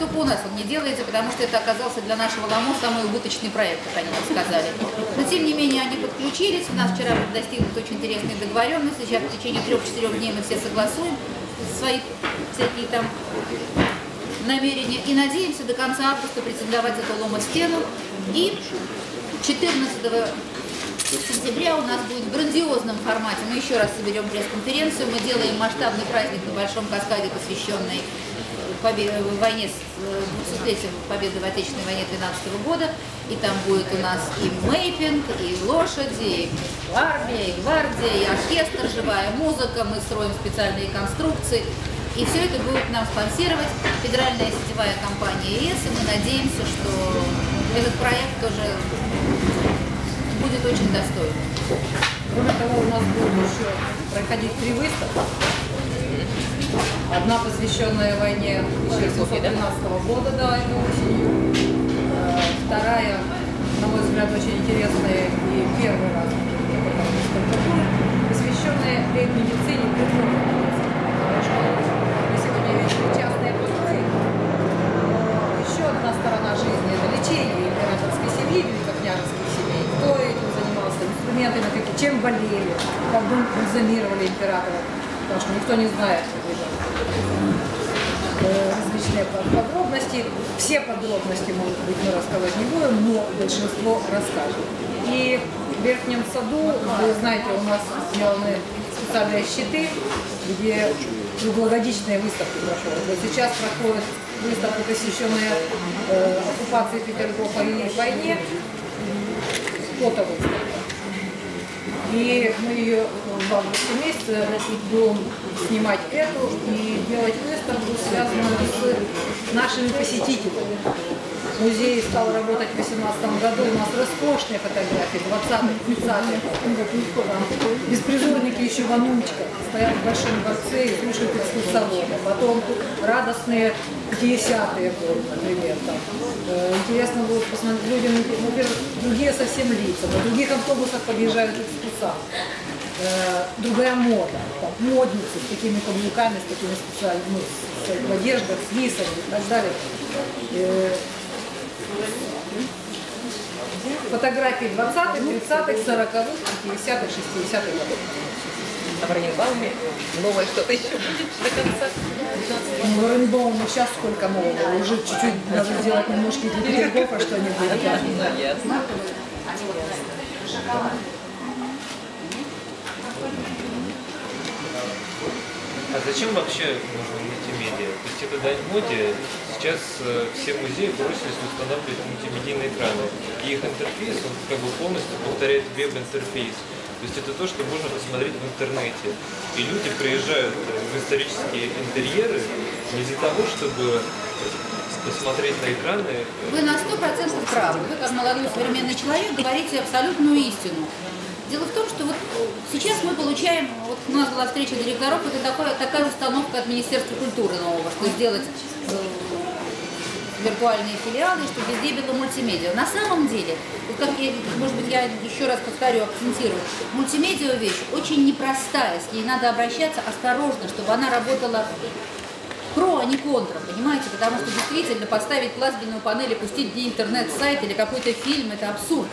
вот у нас он не делается, потому что это оказался для нашего ЛАМО самый убыточный проект, как они нам сказали. Но тем не менее они подключились, у нас вчера достигнут очень интересные договоренности, сейчас в течение трех-четырех дней мы все согласуем свои всякие там намерения и надеемся до конца августа претендовать эту лома стену. И 14 сентября у нас будет в грандиозном формате. Мы еще раз соберем пресс-конференцию. Мы делаем масштабный праздник на Большом Каскаде, посвященный победе, войне, 200-летию победы в Отечественной войне 12 года. И там будет у нас и мейпинг, и лошади, и армия, и гвардия, и оркестр, живая музыка. Мы строим специальные конструкции. И все это будет нам спонсировать федеральная сетевая компания ЕС. И мы надеемся, что этот проект тоже будет очень достойным. Кроме того, у нас будут еще проходить три выставки. Одна посвященная войне 1913 года, да, это осенью. Э, Вторая, на мой взгляд, очень интересная и первый раз посвященная медицине. Чем болели, как бальзамировали императора. Потому что никто не знает э, различные под- подробности. Все подробности, может быть, мы рассказать не будем, но большинство расскажем. И в Верхнем саду, вы знаете, у нас сделаны специальные щиты, где круглогодичные выставки проходят. Вот сейчас проходит выставка, посвященная э, оккупации Петергофа и войне, фотовыставка. И мы ее в августе месяце будем снимать эту и делать выставку, связанную с нашими посетителями. Музей стал работать в 2018 году. У нас роскошные фотографии 20-х, 30-х. Там Беспризорники еще в Анучках стоят в Большом дворце и слушают экскурсовода. Потом радостные 50-е годы, например. Там. Э, Интересно будет посмотреть людям, во-первых, другие совсем лица. На других автобусах подъезжают экскурсанты. Другая мода. Там, модницы с такими каблуками, с такими специальными, ну, с, в одеждах, с лисами и так далее. Э, Фотографии 20-х, 30-х, 40-х, 50-х, 60-х годов. А в Раненбауме новое что-то еще будет до конца. Ну, в Оренбауме сейчас сколько нового. Уже чуть-чуть надо сделать немножко для Петергофа что-нибудь. ясно. Зачем вообще нужны мультимедиа? То есть это дань моде. Сейчас э, все музеи бросились устанавливать мультимедийные экраны. И их интерфейс, он как бы полностью повторяет веб-интерфейс. То есть это то, что можно посмотреть в интернете. И люди приезжают э, в исторические интерьеры не для того, чтобы посмотреть на экраны. Вы на сто процентов правы. Вы, как молодой современный человек, говорите абсолютную истину. Дело в том, что вот э, сейчас мы получаем, вот у нас была встреча директоров, это такая, такая установка от Министерства культуры нового, что сделать э, виртуальные филиалы, и чтобы везде было мультимедиа. На самом деле, вот как я, может быть, я еще раз повторю, акцентирую, мультимедиа вещь очень непростая, с ней надо обращаться осторожно, чтобы она работала про, а не контра, понимаете? Потому что действительно поставить плазменную панель и пустить где интернет-сайт или какой-то фильм – это абсурд.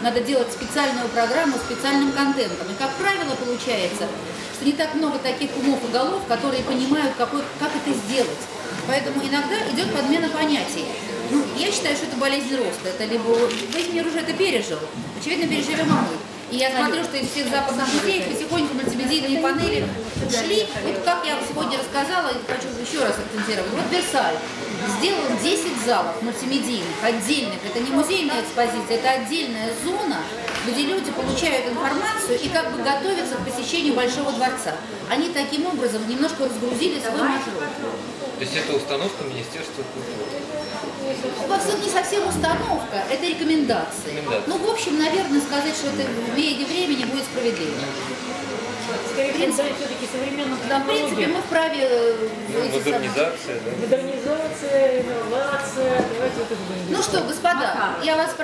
Надо делать специальную программу специальным контентом. И, как правило, получается, что не так много таких умов и голов, которые понимают, какой, как это сделать. Поэтому иногда идет подмена понятий. Ну, я считаю, что это болезнь роста. Это либо весь мир уже это пережил, очевидно, переживем и мы. И я смотрю, что из всех западных музеев потихоньку мультимедийные панели ушли. И как я сегодня рассказала, и хочу еще раз акцентировать. Вот Версаль сделал 10 залов мультимедийных, отдельных. Это не музейная экспозиция, это отдельная зона, где люди получают информацию и как бы готовятся к посещению Большого дворца. Они таким образом немножко разгрузили свой маршрут. То есть это установка Министерства культуры. Во всем не совсем установка, это рекомендации. Рекомендации. Ну, в общем, наверное, сказать, что это в меди времени будет справедливо. Скорее всего, все-таки современным Да, в принципе, мы вправе э, Ну, модернизация, да? Модернизация, инновация, давайте вот это будем Ну что, господа, я вас